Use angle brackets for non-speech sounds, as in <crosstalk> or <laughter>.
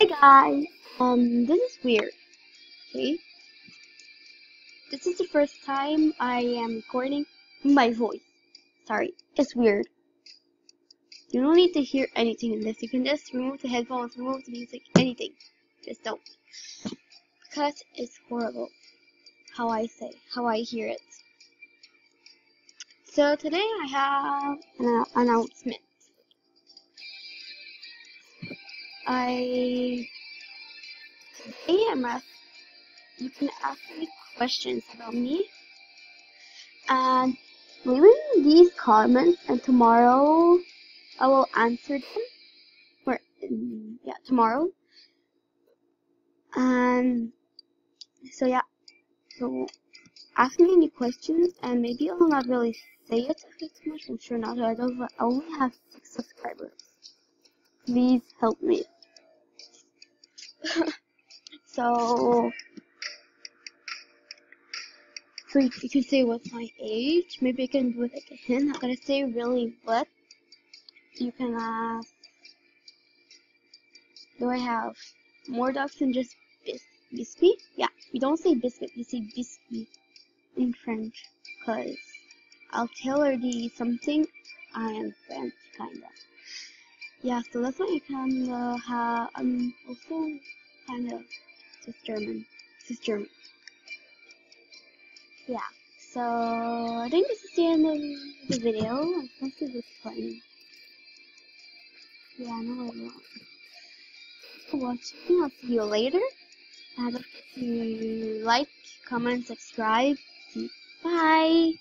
Hey guys, um, this is weird, okay? This is the first time I am recording my voice. Sorry, it's weird. You don't need to hear anything in this. You can just remove the headphones, remove the music, anything. Just don't. Because it's horrible how I say, how I hear it. So today I have an announcement. I AMS you can ask me questions about me. And leave in these comments and tomorrow I will answer them. Or yeah tomorrow. And so yeah. So ask me any questions and maybe I'll not really say it too much. I'm sure not I don't I only have six subscribers please help me. <laughs> So so you, can say what's my age maybe I can do it like a hint. I'm gonna say really what? You can ask do I have more dogs than just bis biscuit yeah you don't say biscuit you say biscuit in French because I'll tell her the something I am French kinda yeah, so that's why I kinda have, I'm um, also kinda just German, cis German. Yeah, so I think this is the end of the video. I'm be playing. Yeah, I know what I want. for watching. I'll see you later. Don't forget to like, comment, subscribe. Bye.